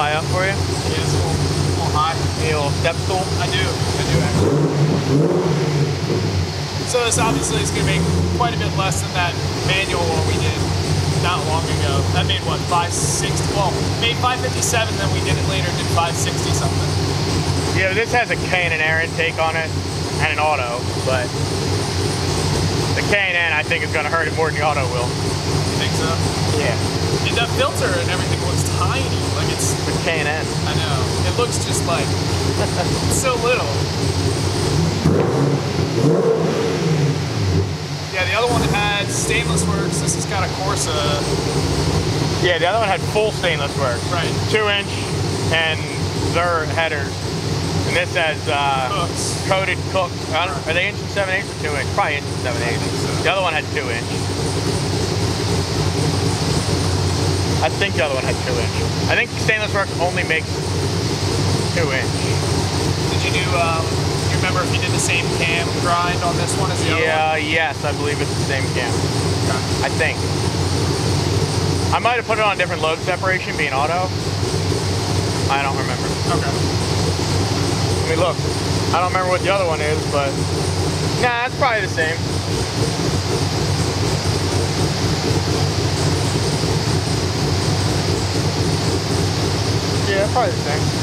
high up for you? Yeah, it's a little, a little high. Need a little step stool? I do. I do actually. So this obviously is going to make quite a bit less than that manual one we did not long ago. That made what 560. Well, made 557. Then we did it later. Did 560 something. Yeah, this has a K and an air intake on it and an auto, but the K and N I think is going to hurt it more than the auto will. You think so? Yeah. And the filter and everything looks tiny. Like it's. The K and N. I know. It looks just like so little. Yeah, the other one had stainless works. This has got a Corsa. Yeah, the other one had full stainless work. Right. Two inch and Zur headers. And this has uh, coated cook. Are they inch and seven eighths or two inch? Probably inch and seven eighths. The other one had two inch. I think the other one had two inch. I think stainless work only makes two inch. Did you do? Um, do you remember if you did the same cam grind on this one as the other one? Yeah, yes, I believe it's the same cam. one? I think. I might have put it on a different lobe separation, being auto. I don't remember. Okay. okay. Let me look. I don't remember what the other one is, but nah, it's probably the same. Yeah,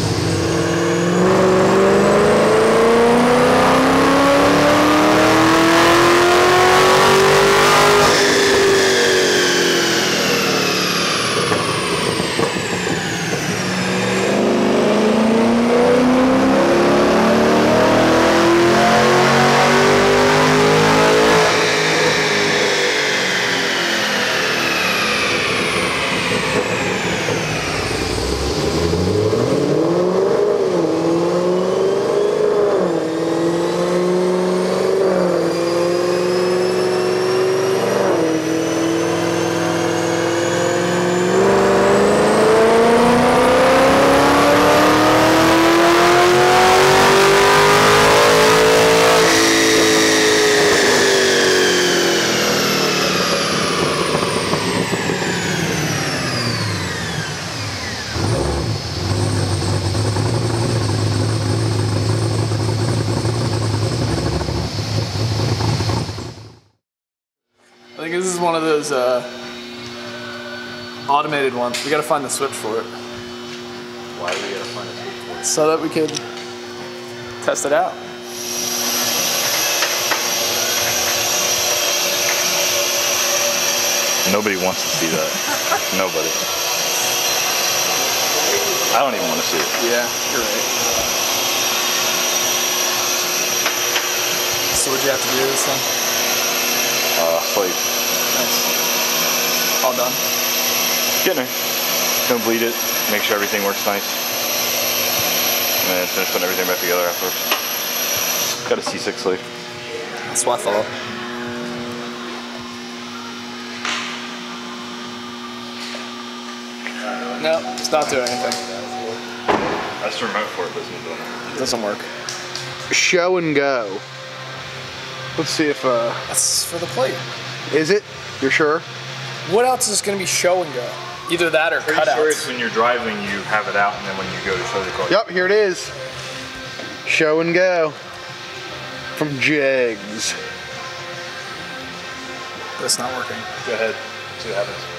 of those uh, automated ones. We got to find the switch for it Why do we gotta find a switch for it? so that we could test it out. Nobody wants to see that. Nobody. I don't even want to see it. Yeah, you're right. So what'd you have to do this time? Uh, like, Nice. All done. getting there. Don't bleed it. Make sure everything works nice. And then finish putting everything back together afterwards. Got a C6 sleeve. That's what I thought. No, it's not doing anything. That's the remote for it, but it's not doing it. It doesn't work. Show and go. Let's see if uh That's for the plate. is it? You're sure? What else is going to be show and go? Either that or Pretty sure it's when you're driving, you have it out, and then when you go to show the car. Yep, here it is. Show and go. From Jegs. But it's not working. Go ahead. See what happens.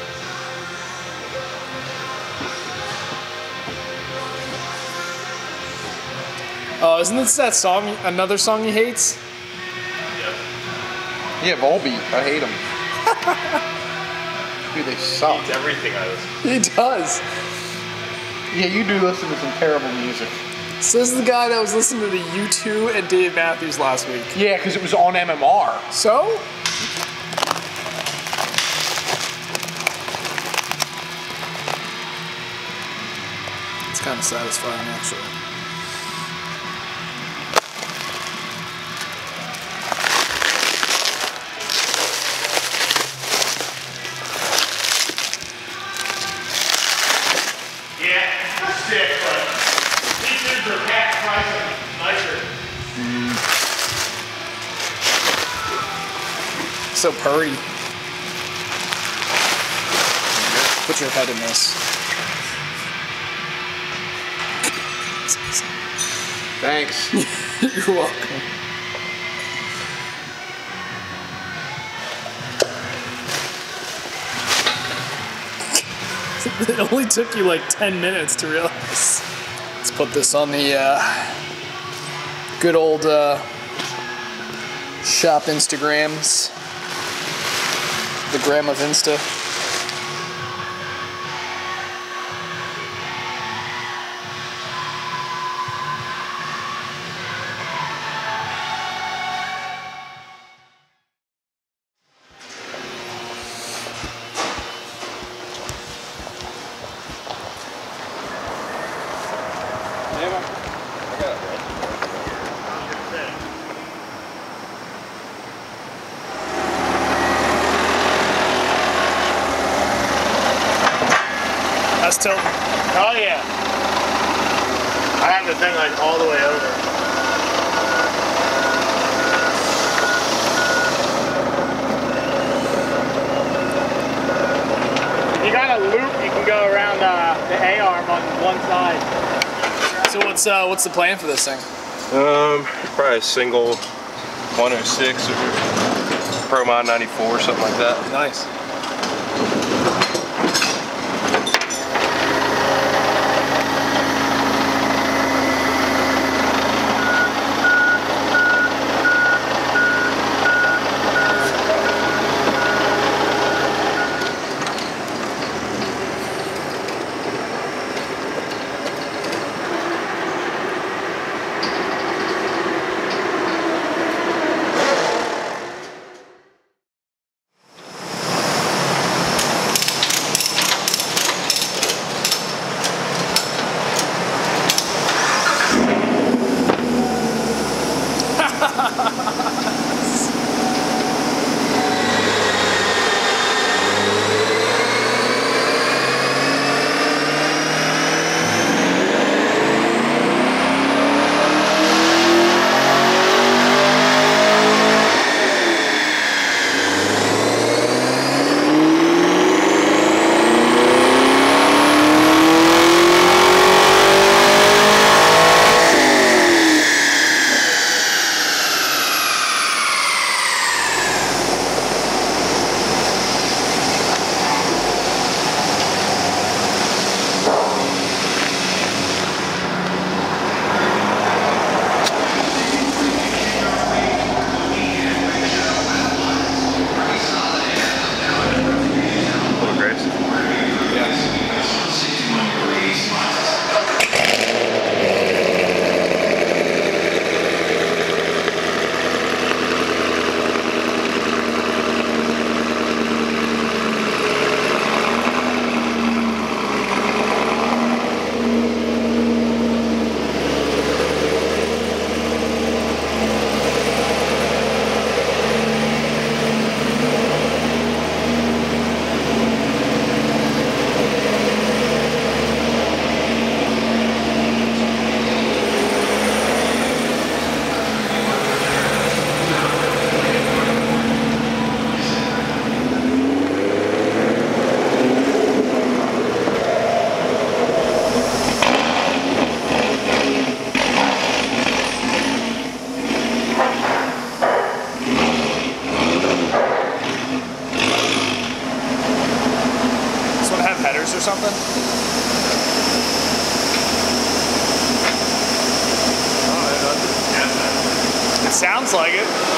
Oh, isn't this that song? Another song he hates? Yeah, Volbeat. I hate them. Dude, they suck. It's everything I listen He does. Yeah, you do listen to some terrible music. So this is the guy that was listening to the U2 and Dave Matthews last week. Yeah, because it was on MMR. So? It's kind of satisfying, actually. So purry. Put your head in this. Thanks. You're welcome. it only took you like 10 minutes to realize. Let's put this on the uh, good old uh, shop Instagrams. Of Insta. That's tilting. Oh yeah. I have the thing like all the way over. If you got a loop, you can go around uh, the A arm on one side. So what's uh, what's the plan for this thing? Um, probably a single 106 or Pro Mod 94, or something like that. Nice. Something? It sounds like it.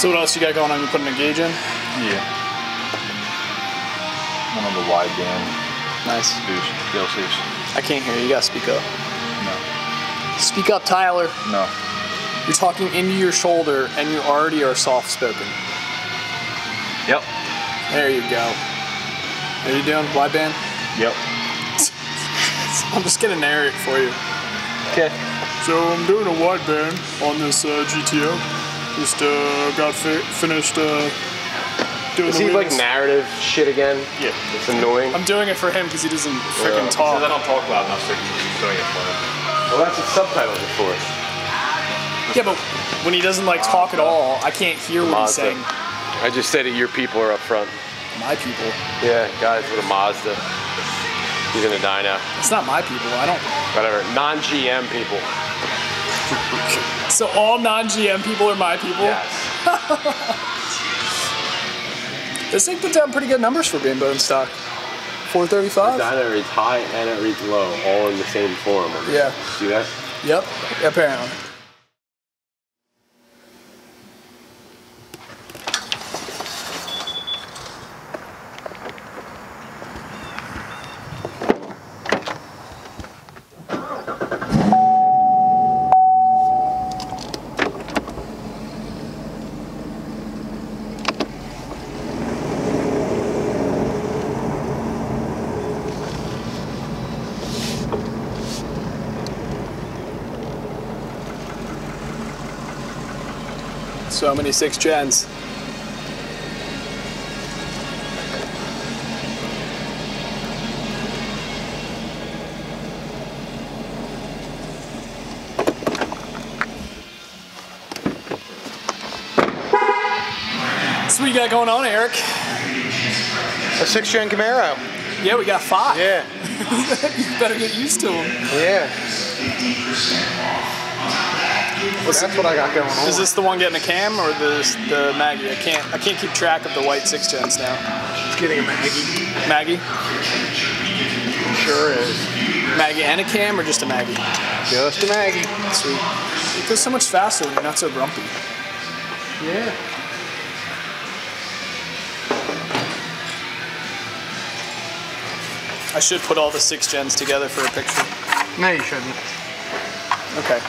So what else you got going on? You putting a gauge in? Yeah. One on the wide band Nice. boost DLCs. I can't hear you. You gotta speak up. No. Speak up, Tyler. No. You're talking into your shoulder and you already are soft spoken. Yep. There you go. Are you doing wide band? Yep. I'm just gonna narrate for you. Okay. So I'm doing a wide band on this uh, GTO. Just uh, got fi- finished uh, doing Is the he like narrative shit again? Yeah. It's annoying. I'm doing it for him because he doesn't freaking Yeah. talk. I don't talk loud enough, so he's doing it for me. Well, that's what subtitles are for. Yeah, but when he doesn't like talk at all, I can't hear what he's Mazda. saying. I just said that your people are up front. My people. Yeah, guys with a Mazda. He's gonna die now. It's not my people. I don't. Whatever. Non-GM people. So all non-GM people are my people. Yes. This thing put down pretty good numbers for being bone stock. 435. That reads high and it reads low, all in the same form. Yeah. See that? Yep. Apparently. So many six gens. So what you got going on, Eric? A six gen Camaro. Yeah, we got five. Yeah. you better get used to them. Yeah. That's what I got going on. Is this the one getting a cam or the the Maggie? I can't I can't keep track of the white six gens now. It's getting a Maggie? Maggie, Sure is. Maggie and a cam or just a Maggie? Just a Maggie. Sweet. It goes so much faster when you're not so grumpy. Yeah. I should put all the six gens together for a picture. No, you shouldn't. Okay.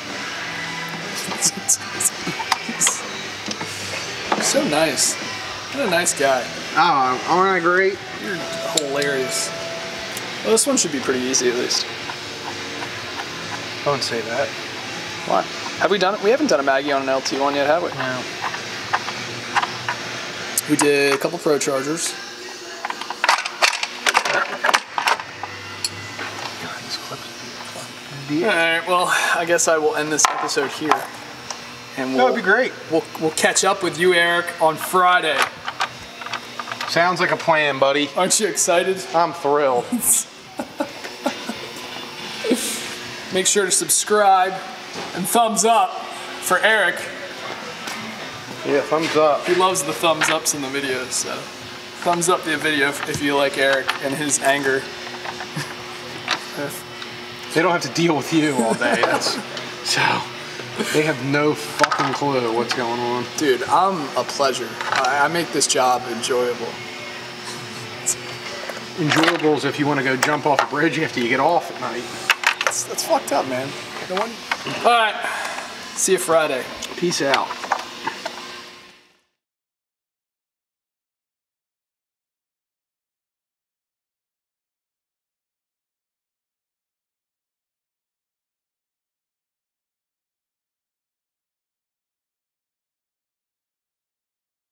So nice. What a nice guy. Oh, aren't I great? You're hilarious. Well, this one should be pretty easy at least. Don't say that. Why? Have we done it? We haven't done a Maggie on an LT one yet, have we? No. We did a couple Pro Chargers. All right. Well, I guess I will end this episode here, and That we'll would be great. we'll, we'll catch up with you, Eric, on Friday. Sounds like a plan, buddy. Aren't you excited? I'm thrilled. Make sure to subscribe and thumbs up for Eric. Yeah, thumbs up. He loves the thumbs ups in the videos. So, thumbs up the video if if you like Eric and his anger. They don't have to deal with you all day. That's so. They have no fucking clue what's going on. Dude, I'm a pleasure. I, I make this job enjoyable. Enjoyables if you want to go jump off a bridge after you get off at night. That's, that's fucked up, man. No one. All right. See you Friday. Peace out.